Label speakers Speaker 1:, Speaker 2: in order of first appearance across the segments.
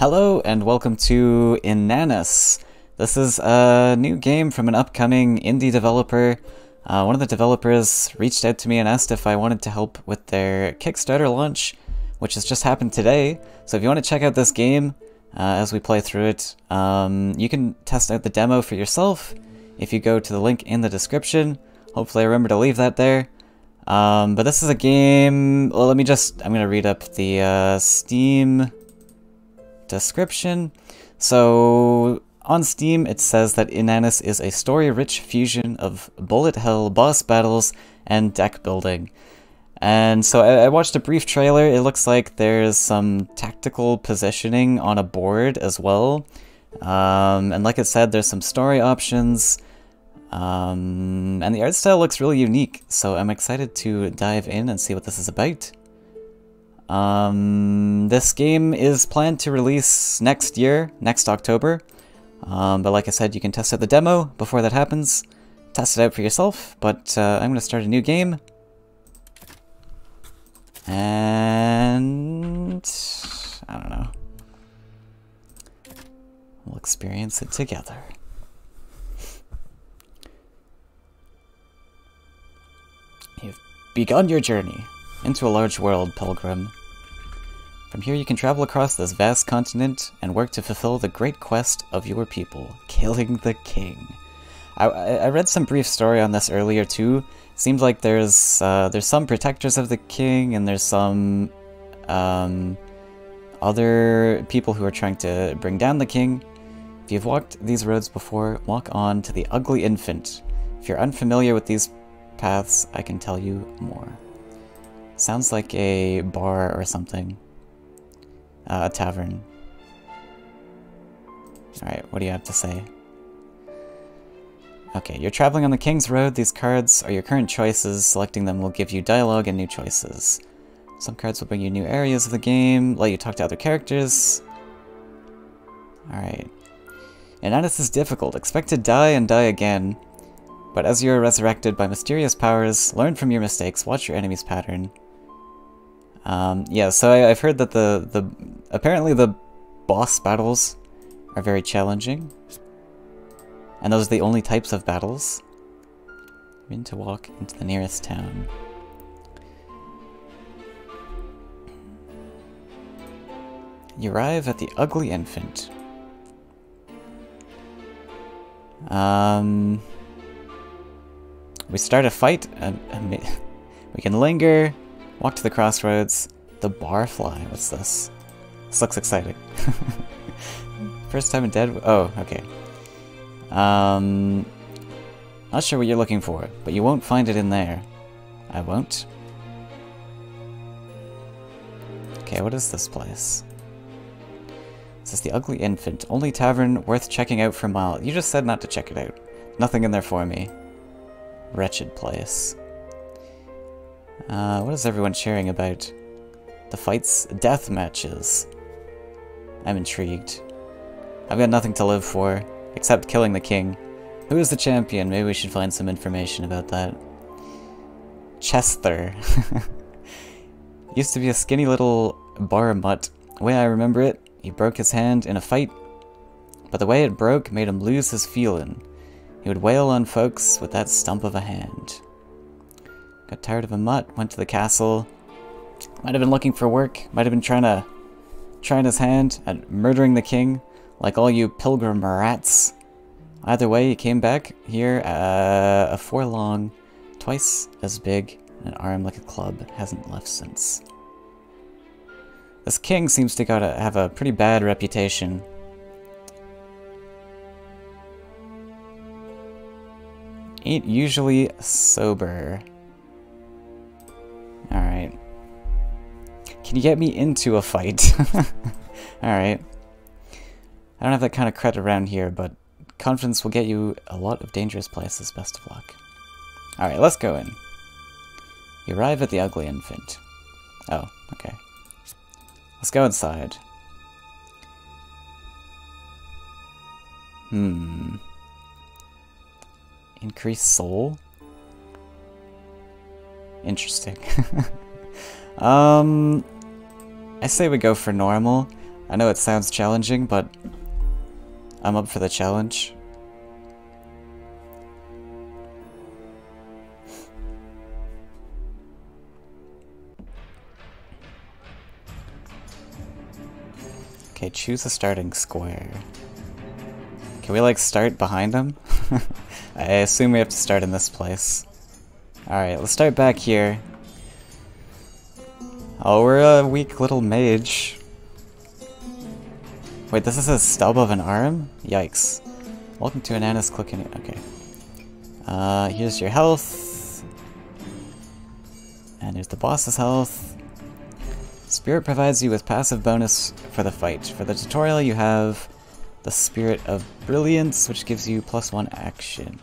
Speaker 1: Hello and welcome to Inanis. This is a new game from an upcoming indie developer. Uh, one of the developers reached out to me and asked if I wanted to help with their Kickstarter launch, which has just happened today. So if you want to check out this game uh, as we play through it, um, you can test out the demo for yourself if you go to the link in the description. Hopefully I remember to leave that there. Um, but this is a game, well let me just, I'm going to read up the uh, Steam description. So on Steam it says that Inanis is a story-rich fusion of bullet hell boss battles and deck building. And so I, I, watched a brief trailer, it looks like there's some tactical positioning on a board as well. Um, and like I said, there's some story options. Um, and the art style looks really unique, so I'm excited to dive in and see what this is about. Um, this game is planned to release next year, next October. Um, but like I said, you can test out the demo before that happens. Test it out for yourself, but uh, I'm going to start a new game. And... I don't know. We'll experience it together. You've begun your journey into a large world, Pilgrim. From here you can travel across this vast continent and work to fulfill the great quest of your people, killing the king. I, I read some brief story on this earlier too. Seems like there's uh, there's some protectors of the king and there's some um, other people who are trying to bring down the king. If you've walked these roads before, walk on to the Ugly Infant. If you're unfamiliar with these paths, I can tell you more. Sounds like a bar or something. Uh, a tavern. Alright, what do you have to say? Okay, you're traveling on the King's Road. These cards are your current choices. Selecting them will give you dialogue and new choices. Some cards will bring you new areas of the game, let you talk to other characters. Alright. Inanis is difficult. Expect to die and die again. But as you are resurrected by mysterious powers, learn from your mistakes, watch your enemy's pattern. Um, yeah, so I, have heard that the, the apparently the boss battles are very challenging. And those are the only types of battles. I mean to walk into the nearest town. You arrive at the Ugly Infant. Um, we start a fight. Uh, we can linger, Walk to the crossroads. The barfly. What's this? This looks exciting. First time in Dead... Oh, okay. Um... Not sure what you're looking for, but you won't find it in there. I won't. Okay, what is this place? This is the Ugly Infant. Only tavern worth checking out for a mile. You just said not to check it out. Nothing in there for me. Wretched place. Uh, what is everyone cheering about? The fights? Death matches. I'm intrigued. I've got nothing to live for, except killing the king. Who is the champion? Maybe we should find some information about that. Chester. Used to be a skinny little bar mutt. Way I remember it, he broke his hand in a fight, but the way it broke made him lose his feeling. He would wail on folks with that stump of a hand. Got tired of a mutt, went to the castle. Might have been looking for work, might have been trying to trying his hand at murdering the king, like all you pilgrim rats. Either way, he came back here uh, a four long, twice as big, an arm like a club, hasn't left since. This king seems to gotta have a pretty bad reputation. Ain't usually sober. Can you get me into a fight? Alright. I don't have that kind of credit around here, but confidence will get you a lot of dangerous places. Best of luck. Alright, let's go in. You arrive at the ugly infant. Oh, okay. Let's go inside. Hmm. Increase soul? Interesting. um, I say we go for normal. I know it sounds challenging, but I'm up for the challenge. Okay, choose a starting square. Can we like start behind him? I assume we have to start in this place. Alright, let's start back here. Oh, we're a weak little mage. Wait, this is a stub of an arm? Yikes. Welcome to Inanis Clicking. Okay. Uh, here's your health. And here's the boss's health. Spirit provides you with passive bonus for the fight. For the tutorial, you have the Spirit of Brilliance, which gives you plus one action.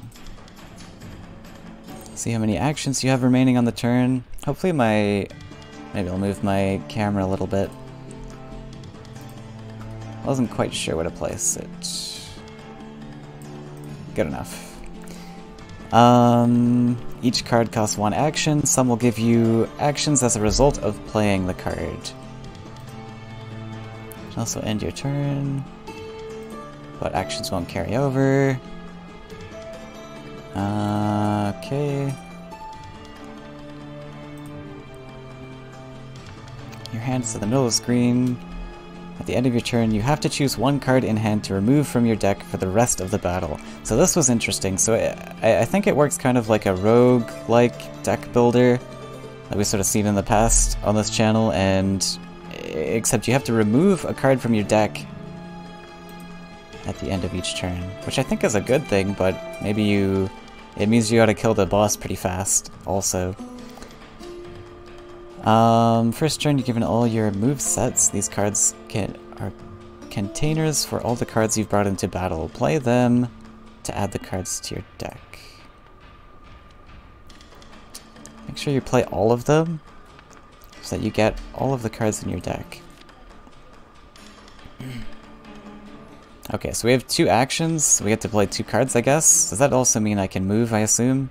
Speaker 1: See how many actions you have remaining on the turn. Hopefully my... Maybe I'll move my camera a little bit. I Wasn't quite sure where to place it. Good enough. Um, each card costs one action. Some will give you actions as a result of playing the card. You can also end your turn, but actions won't carry over. Uh, okay. Your hand the middle of the screen. At the end of your turn, you have to choose one card in hand to remove from your deck for the rest of the battle. So this was interesting. So I, I think it works kind of like a rogue-like deck builder that we've sort of seen in the past on this channel, and except you have to remove a card from your deck at the end of each turn, which I think is a good thing, but maybe you... It means you gotta kill the boss pretty fast, also. Um, first turn, you're given all your move sets. These cards can are containers for all the cards you've brought into battle. Play them to add the cards to your deck. Make sure you play all of them so that you get all of the cards in your deck. okay, so we have two actions. We get to play two cards, I guess. Does that also mean I can move, I assume?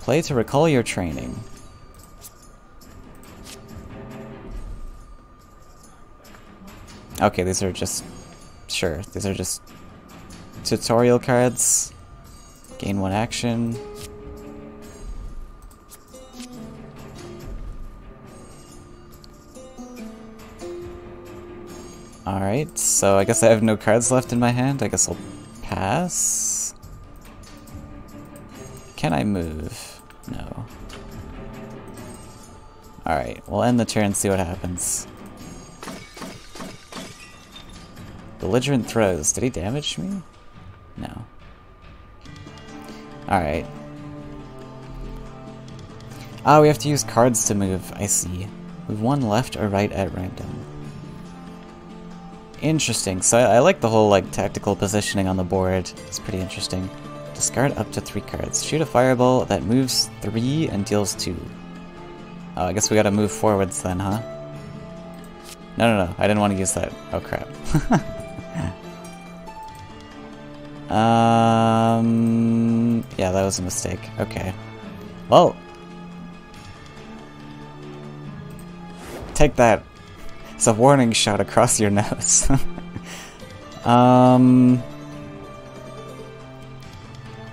Speaker 1: Play to recall your training. Okay, these are just... Sure, these are just tutorial cards. Gain one action. Alright, so I guess I have no cards left in my hand. I guess I'll pass. Can I move? No. Alright, we'll end the turn and see what happens. Belligerent throws. Did he damage me? No. Alright. Ah, we have to use cards to move. I see. Move one left or right at random. Interesting. So I, I like the whole like tactical positioning on the board. It's pretty interesting. Discard up to three cards. Shoot a fireball that moves three and deals two. Oh, I guess we gotta move forwards then, huh? No, no, no. I didn't want to use that. Oh, crap. Um, yeah, that was a mistake. Okay. Well. Take that. It's a warning shot across your nose. um.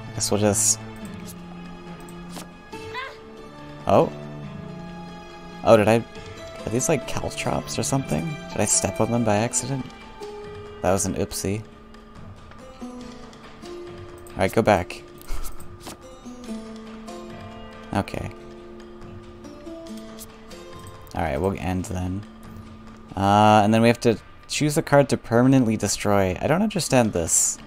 Speaker 1: I Guess we'll just... Oh? Oh, did I... Are these like caltrops or something? Did I step on them by accident? That was an oopsie. Alright, go back. okay. Alright, we'll end then. Uh, and then we have to choose a card to permanently destroy. I don't understand this.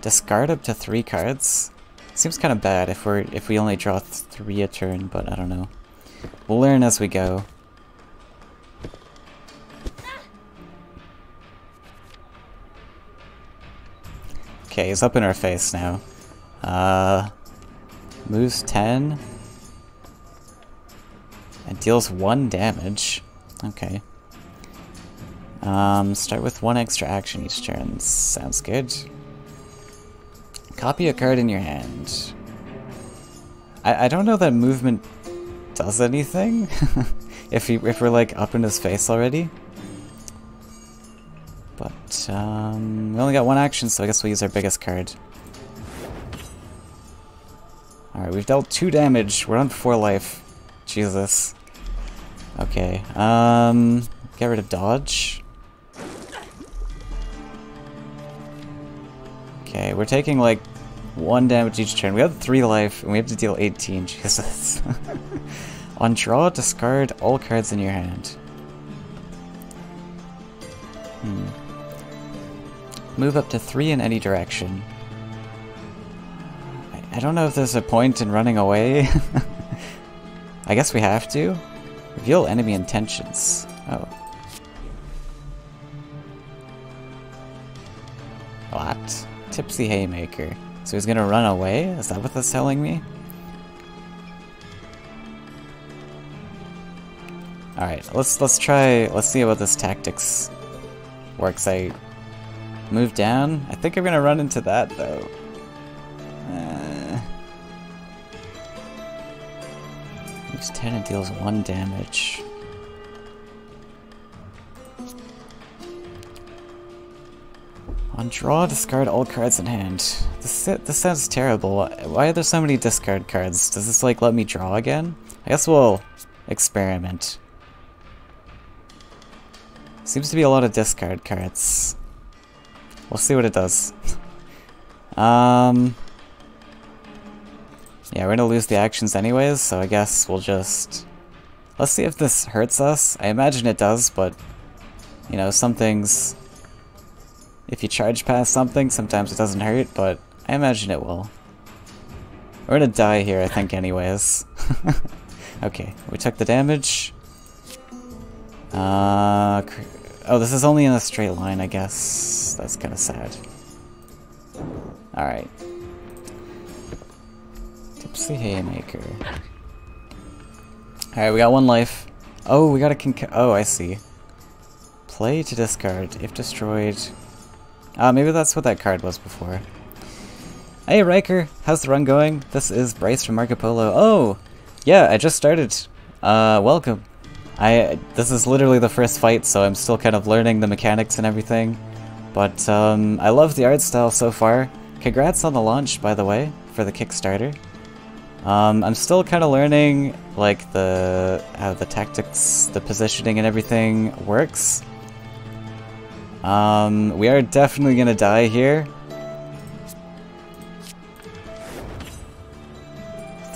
Speaker 1: Discard up to three cards? Seems kind of bad if we're if we only draw three a turn, but I don't know. We'll learn as we go. Okay, he's up in our face now. Uh, moves 10. And deals 1 damage. Okay. Um, start with one extra action each turn. Sounds good. Copy a card in your hand. I, I don't know that movement does anything. if, he, if we're like up in his face already. Um, we only got one action, so I guess we'll use our biggest card. Alright, we've dealt two damage. We're on four life. Jesus. Okay, um, get rid of dodge. Okay, we're taking like one damage each turn. We have three life, and we have to deal 18. Jesus. On draw, discard all cards in your hand. Hmm. Move up to three in any direction. I, don't know if there's a point in running away. I guess we have to. Reveal enemy intentions. Oh. What? Tipsy Haymaker. So he's gonna run away? Is that what that's telling me? Alright, let's let's try let's see about this tactics works. I move down. I think I'm gonna run into that though. Uh, moves 10 and deals 1 damage. On draw, discard all cards in hand. This, this sounds terrible. Why are there so many discard cards? Does this like let me draw again? I guess we'll experiment. Seems to be a lot of discard cards. We'll see what it does. um, yeah, we're gonna lose the actions anyways, so I guess we'll just... Let's see if this hurts us. I imagine it does, but, you know, some things if you charge past something, sometimes it doesn't hurt, but I imagine it will. We're gonna die here, I think, anyways. okay, we took the damage. Uh, oh, this is only in a straight line, I guess. That's kind of sad. Alright. Tipsy Haymaker. Alright, we got one life. Oh, we got a conc- oh, I see. Play to discard. If destroyed, uh, maybe that's what that card was before. Hey Riker, how's the run going? This is Bryce from Marco Polo. Oh, yeah, I just started. Uh, welcome. I This is literally the first fight, so I'm still kind of learning the mechanics and everything. But, um, I love the art style so far. Congrats on the launch, by the way, for the Kickstarter. Um, I'm still kind of learning, like, the how the tactics, the positioning and everything works. Um, we are definitely gonna die here.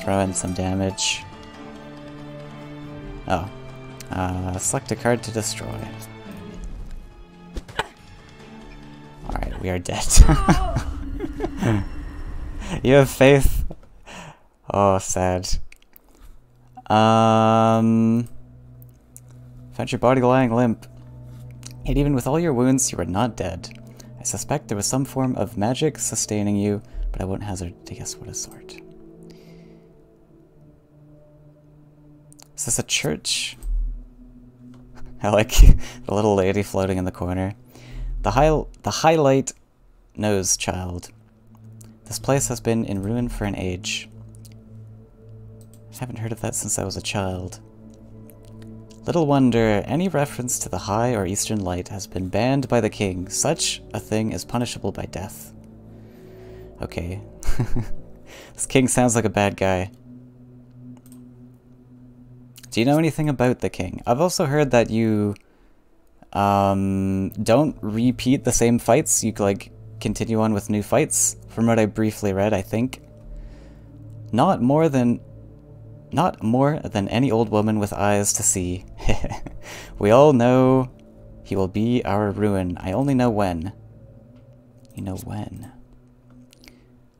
Speaker 1: Throw in some damage. Oh. Uh, select a card to destroy. We are dead. you have faith? Oh, sad. Um... Found your body lying limp. Yet even with all your wounds, you are not dead. I suspect there was some form of magic sustaining you, but I won't hazard to guess what sort. Is this a church? I like the little lady floating in the corner. The, high, the highlight nose child. This place has been in ruin for an age. I haven't heard of that since I was a child. Little wonder, any reference to the High or Eastern Light has been banned by the king. Such a thing is punishable by death. Okay. this king sounds like a bad guy. Do you know anything about the king? I've also heard that you um, don't repeat the same fights. You like continue on with new fights, from what I briefly read, I think. Not more than not more than any old woman with eyes to see. we all know he will be our ruin. I only know when. You know when.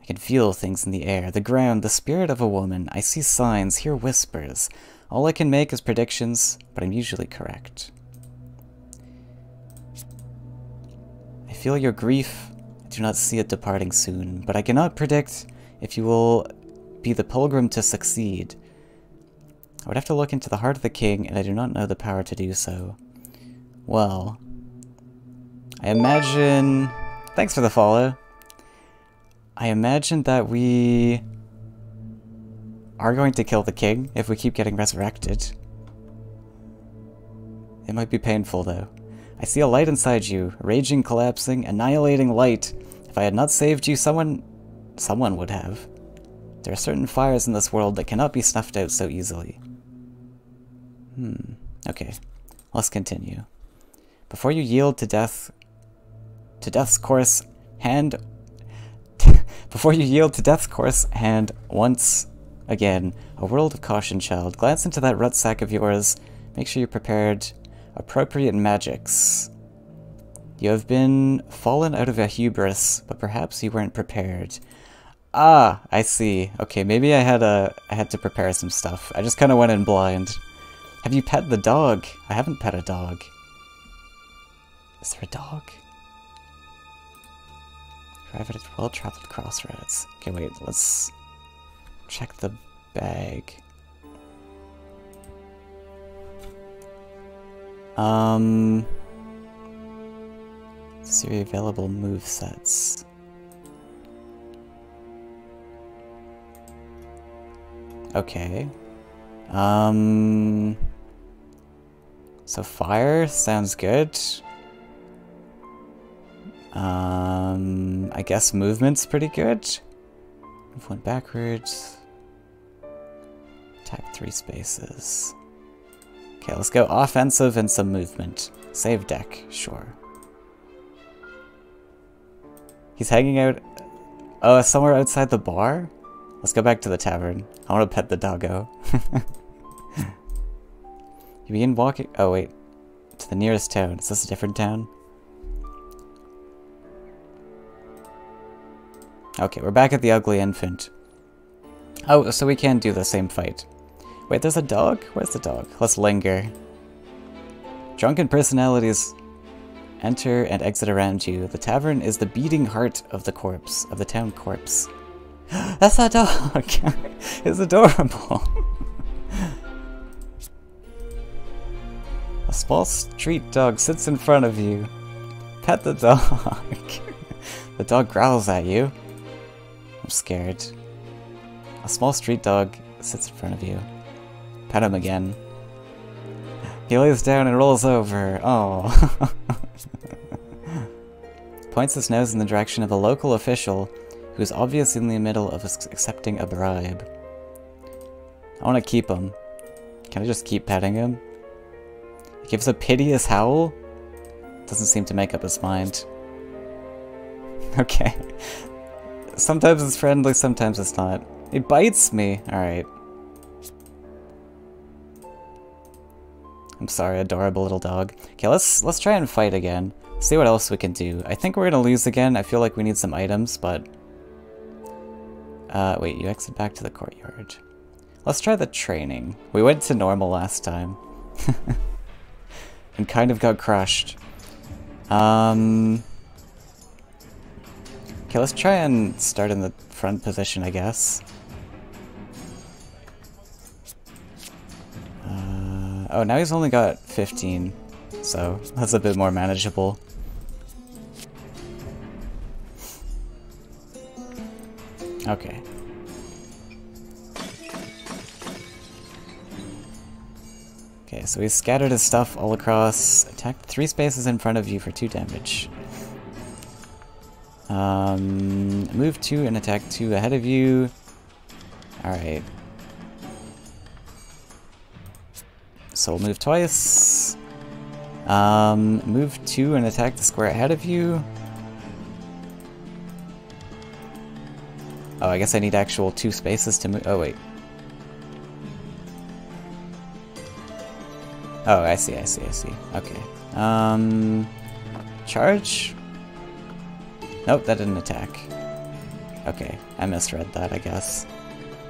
Speaker 1: I can feel things in the air, the ground, the spirit of a woman. I see signs, hear whispers. All I can make is predictions, but I'm usually correct. Feel your grief. I do not see it departing soon, but I cannot predict if you will be the pilgrim to succeed. I would have to look into the heart of the king, and I do not know the power to do so. Well, I imagine... Thanks for the follow. I imagine that we are going to kill the king if we keep getting resurrected. It might be painful, though. I see a light inside you, raging, collapsing, annihilating light. If I had not saved you, someone... someone would have. There are certain fires in this world that cannot be snuffed out so easily. Hmm. Okay. Let's continue. Before you yield to death... to death's course, hand... Before you yield to death's course, hand once again. A world of caution, child. Glance into that rut sack of yours. Make sure you're prepared. Appropriate magics. You have been fallen out of a hubris, but perhaps you weren't prepared. Ah, I see. Okay, maybe I had a I had to prepare some stuff. I just kind of went in blind. Have you pet the dog? I haven't pet a dog. Is there a dog? Arrive at a well-traveled crossroads. Okay, wait, let's check the bag. Um... See available move sets. Okay. Um... So fire sounds good. Um, I guess movement's pretty good. Move one backwards. Attack three spaces. Okay, let's go offensive and some movement. Save deck, sure. He's hanging out uh, somewhere outside the bar? Let's go back to the tavern. I want to pet the doggo. you begin walking... Oh, wait. To the nearest town. Is this a different town? Okay, we're back at the ugly infant. Oh, so we can do the same fight. Wait, there's a dog? Where's the dog? Let's linger. Drunken personalities enter and exit around you. The tavern is the beating heart of the corpse, of the town corpse. That's that dog! it's adorable! A small street dog sits in front of you. Pet the dog. the dog growls at you. I'm scared. A small street dog sits in front of you. Pet him again. He lays down and rolls over. Oh. Points his nose in the direction of a local official who is obviously in the middle of accepting a bribe. I want to keep him. Can I just keep petting him? He gives a piteous howl? Doesn't seem to make up his mind. Okay. Sometimes it's friendly, sometimes it's not. It bites me. Alright. I'm sorry, adorable little dog. Okay, let's let's try and fight again. See what else we can do. I think we're gonna lose again. I feel like we need some items, but uh, wait, you exit back to the courtyard. Let's try the training. We went to normal last time. and kind of got crushed. Um... Okay, let's try and start in the front position, I guess. Oh, now he's only got 15, so that's a bit more manageable. Okay. Okay, so he scattered his stuff all across, attacked three spaces in front of you for two damage. Um, move two and attack two ahead of you. Alright. So we'll move twice. Um, move two and attack the square ahead of you. Oh, I guess I need actual two spaces to move. Oh, wait. Oh, I see, I see, I see. Okay. Um, charge? Nope, that didn't attack. Okay, I misread that, I guess.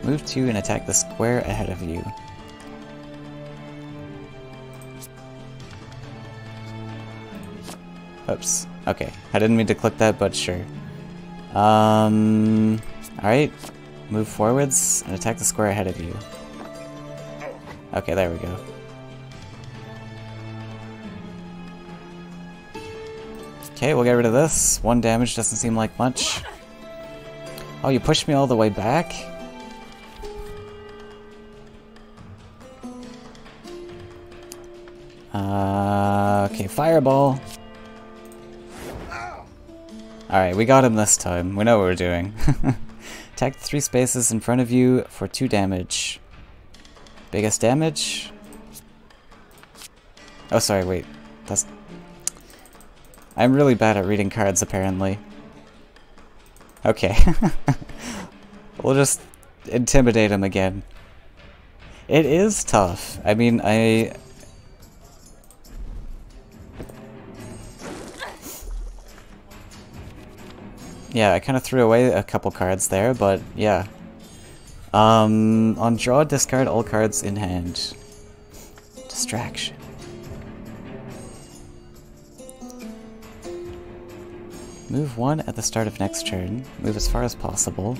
Speaker 1: Move two and attack the square ahead of you. Oops. Okay, I didn't mean to click that, but sure. Um... Alright, move forwards and attack the square ahead of you. Okay, there we go. Okay, we'll get rid of this. One damage doesn't seem like much. Oh, you pushed me all the way back? Uh, okay, fireball. Alright, we got him this time. We know what we're doing. Attack three spaces in front of you for two damage. Biggest damage? Oh, sorry, wait. That's... I'm really bad at reading cards, apparently. Okay. we'll just intimidate him again. It is tough. I mean, I... Yeah, I kind of threw away a couple cards there, but yeah. Um, on draw, discard all cards in hand. Distraction. Move one at the start of next turn. Move as far as possible.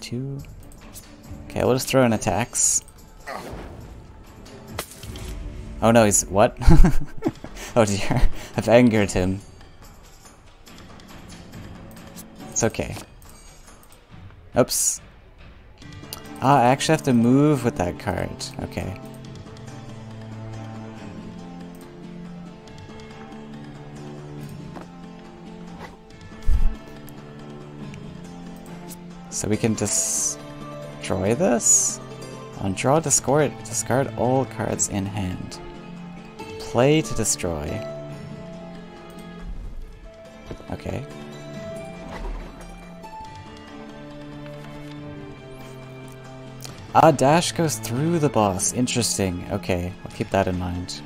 Speaker 1: Two. Okay, we'll just throw in attacks. Oh no, he's... what? oh dear, I've angered him. It's okay. Oops. Ah, I actually have to move with that card. Okay. So we can destroy this? On draw, discard, discard all cards in hand. Play to destroy. Okay. Ah, dash goes through the boss. Interesting. Okay, I'll keep that in mind.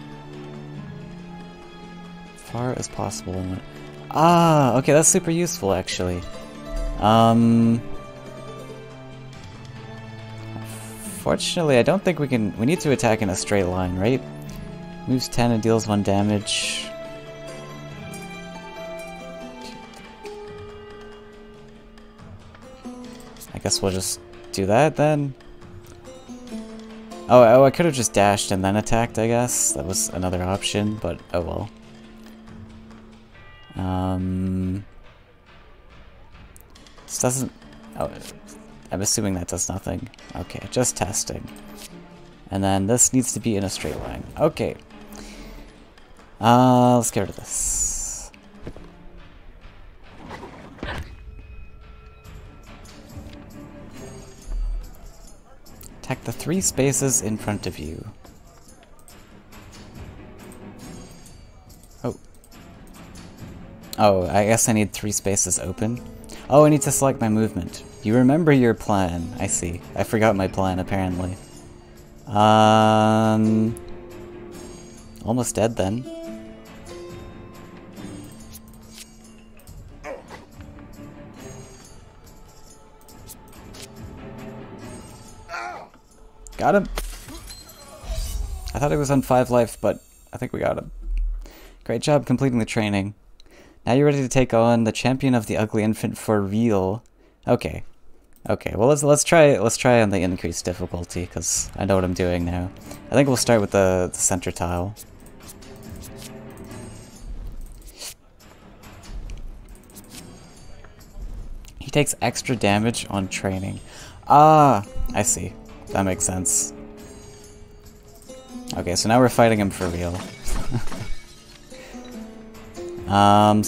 Speaker 1: Far as possible. Ah, okay, that's super useful, actually. Um... Fortunately, I don't think we can... We need to attack in a straight line, right? Moves 10 and deals 1 damage. I guess we'll just do that then. Oh, oh I could have just dashed and then attacked, I guess. That was another option, but oh well. Um, this doesn't... Oh, I'm assuming that does nothing. Okay, just testing. And then this needs to be in a straight line. Okay. Uh, let's get rid of this. Attack the three spaces in front of you. Oh. Oh, I guess I need three spaces open. Oh, I need to select my movement. You remember your plan. I see. I forgot my plan, apparently. Um... Almost dead, then. Got him! I thought it was on 5 life, but I think we got him. Great job completing the training. Now you're ready to take on the champion of the ugly infant for real. Okay, Okay, well let's let's try let's try on the increased difficulty because I know what I'm doing now. I think we'll start with the, the center tile. He takes extra damage on training. Ah, I see. That makes sense. Okay, so now we're fighting him for real. um.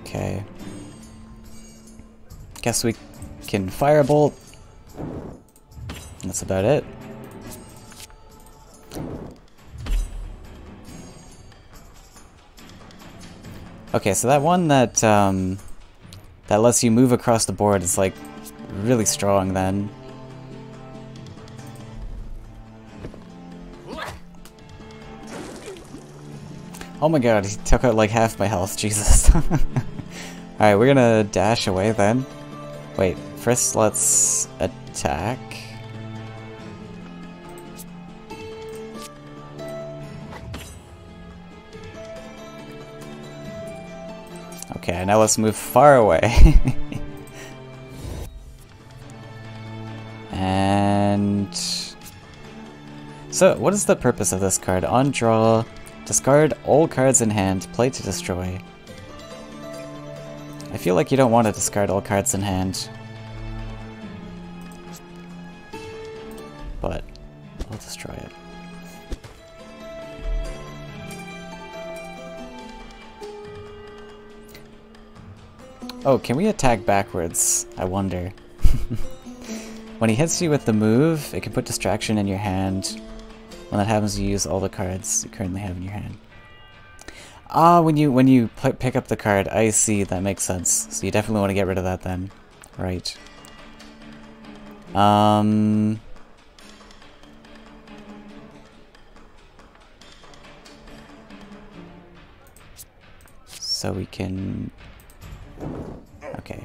Speaker 1: Okay. Guess we can firebolt. That's about it. Okay, so that one that um, that lets you move across the board is like really strong then. Oh my god, he took out like half my health, Jesus. Alright, we're gonna dash away then. Wait, first let's attack. Okay, now let's move far away. and... So, what is the purpose of this card? On draw, discard all cards in hand, play to destroy. I feel like you don't want to discard all cards in hand. But, I'll destroy destroy it. Oh, can we attack backwards? I wonder. when he hits you with the move, it can put distraction in your hand. When that happens, you use all the cards you currently have in your hand. Ah, when you when you pick up the card, I see, that makes sense. So you definitely want to get rid of that then. Right. Um... So we can... Okay.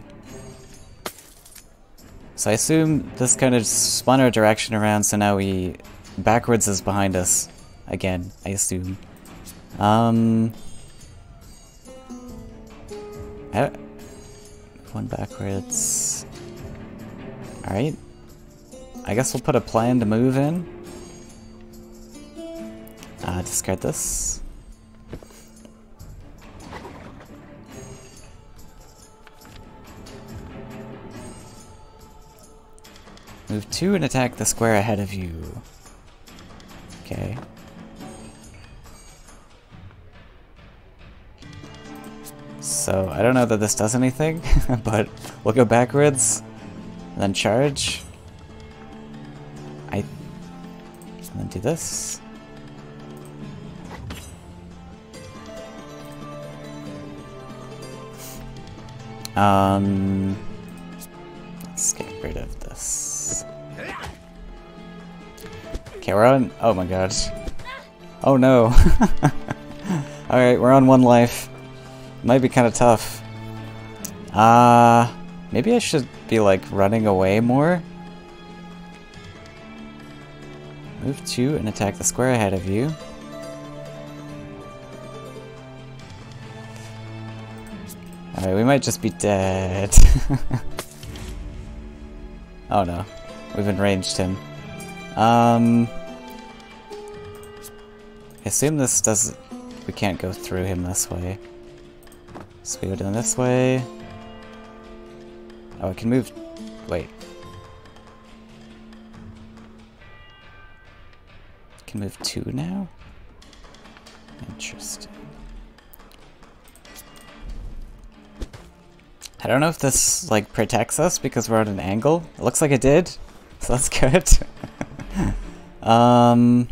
Speaker 1: So I assume this kind of spun our direction around, so now we... Backwards is behind us. Again, I assume. Um... I one backwards. Alright. I guess we'll put a plan to move in. Uh, discard this. Two and attack the square ahead of you. Okay. So I don't know that this does anything, but we'll go backwards, then charge. I and then do this. Um, We're on. Oh my god. Oh no. Alright, we're on one life. Might be kind of tough. Uh, maybe I should be like running away more. Move two and attack the square ahead of you. Alright, we might just be dead. oh no, we've enraged him. Um, I assume this does. We can't go through him this way. So we go down this way. Oh, I can move... Wait. can move two now? Interesting. I don't know if this, like, protects us because we're at an angle. It looks like it did, so that's good. um...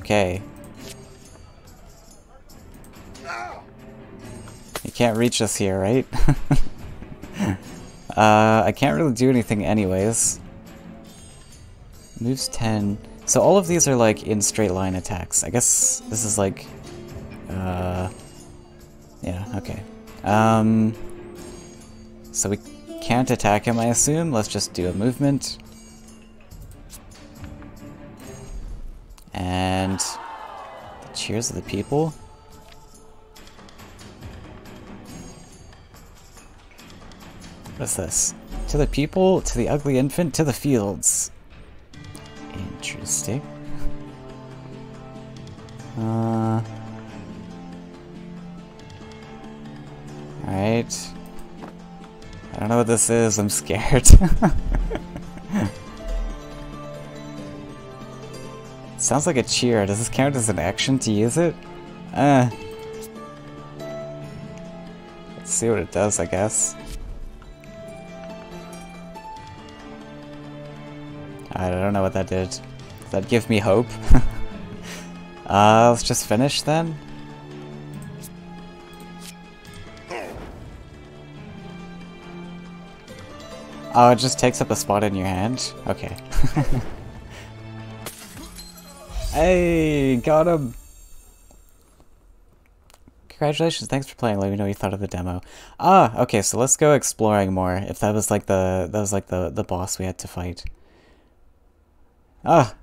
Speaker 1: Okay. You can't reach us here, right? uh, I can't really do anything anyways. Moves 10. So all of these are like in straight line attacks. I guess this is like... Uh, yeah, okay. Um, so we can't attack him, I assume. Let's just do a movement. And... the Cheers of the people. What's this? To the people, to the ugly infant, to the fields. Interesting. Uh. Alright. I don't know what this is, I'm scared. Sounds like a cheer. Does this count as an action to use it? Uh. Let's see what it does, I guess. I don't know what that did. Does that give me hope? uh, let's just finish then. Oh, it just takes up a spot in your hand? Okay. hey, got him! Congratulations, thanks for playing. Let me know what you thought of the demo. Ah, okay, so let's go exploring more. If that was like the that was like the the boss we had to fight. Ah.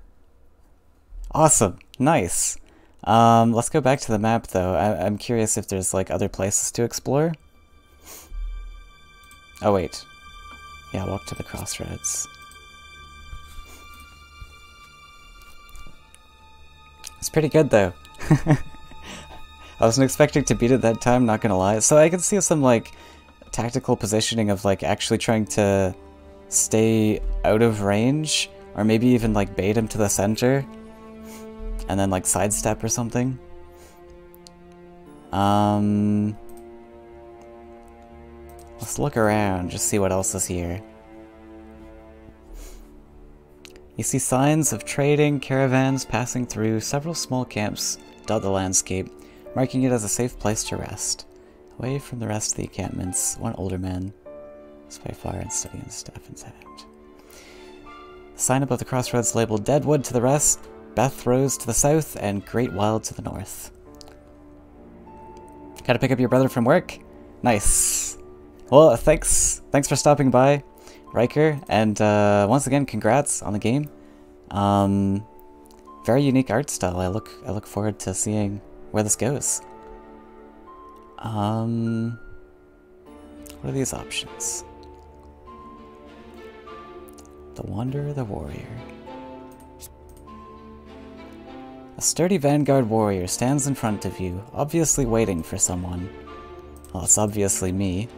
Speaker 1: Awesome. Nice. Um, let's go back to the map, though. I I'm curious if there's, like, other places to explore. Oh, wait. Yeah, walk to the crossroads. It's pretty good, though. I wasn't expecting to beat it that time, not gonna lie. So I can see some, like, tactical positioning of, like, actually trying to stay out of range Or maybe even like bait him to the center and then like sidestep or something. Um, let's look around, just see what else is here. You see signs of trading caravans passing through several small camps dot the landscape, marking it as a safe place to rest. Away from the rest of the encampments, one older man is by far and studying staff in hand. The sign above the crossroads labeled Deadwood to the west, Beth Rose to the south, and Great Wild to the north. Gotta pick up your brother from work? Nice. Well, thanks. Thanks for stopping by, Riker, and uh, once again, congrats on the game. Um, very unique art style. I look I look forward to seeing where this goes. Um, what are these options? The Wanderer, the Warrior. A sturdy vanguard warrior stands in front of you, obviously waiting for someone. Well, it's obviously me.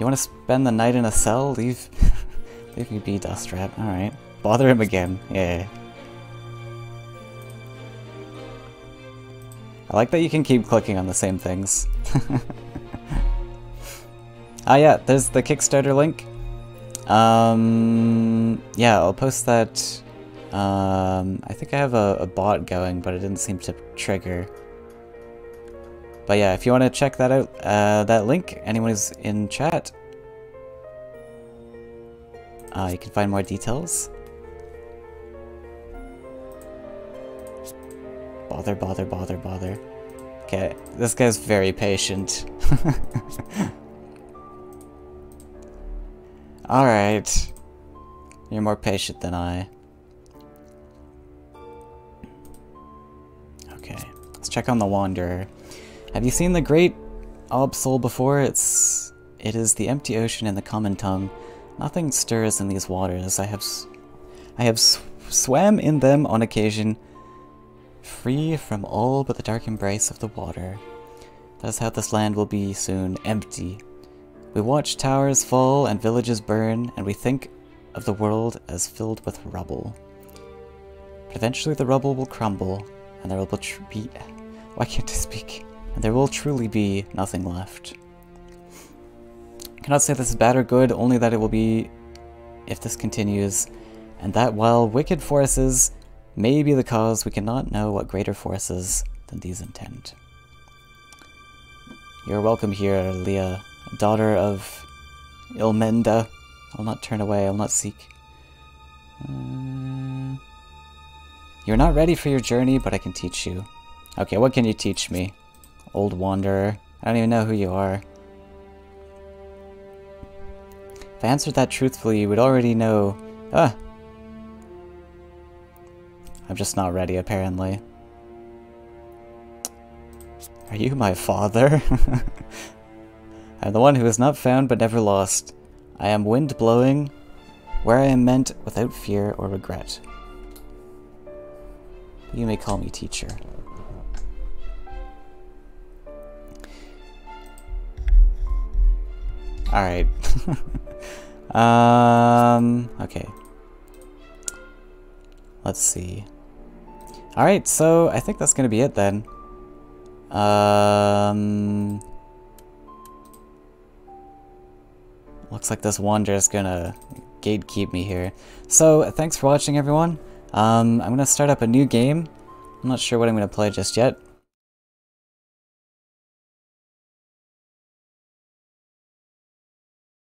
Speaker 1: You want to spend the night in a cell? Leave, leave me be, Dust Rat. Alright. Bother him again. Yeah. I like that you can keep clicking on the same things. ah yeah, there's the Kickstarter link. Um, yeah, I'll post that um, I think I have a, a bot going, but it didn't seem to trigger. But yeah, if you want to check that out, uh, that link, anyone who's in chat, uh, you can find more details. Bother, bother, bother, bother. Okay, this guy's very patient. Alright. You're more patient than I. Okay, let's check on the Wanderer. Have you seen the great Absol before? It's it is the empty ocean in the common tongue. Nothing stirs in these waters. I have I have sw swam in them on occasion, free from all but the dark embrace of the water. That is how this land will be soon, empty. We watch towers fall and villages burn, and we think of the world as filled with rubble. But eventually the rubble will crumble, and there will be why can't I speak? And there will truly be nothing left. I cannot say this is bad or good, only that it will be if this continues, and that while wicked forces may be the cause, we cannot know what greater forces than these intend. You're welcome here, Leah, daughter of Ilmenda. I'll not turn away, I'll not seek. Uh, you're not ready for your journey, but I can teach you. Okay, what can you teach me? Old Wanderer. I don't even know who you are. If I answered that truthfully, you would already know... Ah! I'm just not ready, apparently. Are you my father? I'm the one who is not found but never lost. I am wind blowing, where I am meant without fear or regret. You may call me teacher. Alright. um, okay. Let's see. Alright, so I think that's gonna be it then. Um... Looks like this wander is gonna gatekeep me here. So, thanks for watching everyone. Um, I'm gonna start up a new game. I'm not sure what I'm gonna play just yet.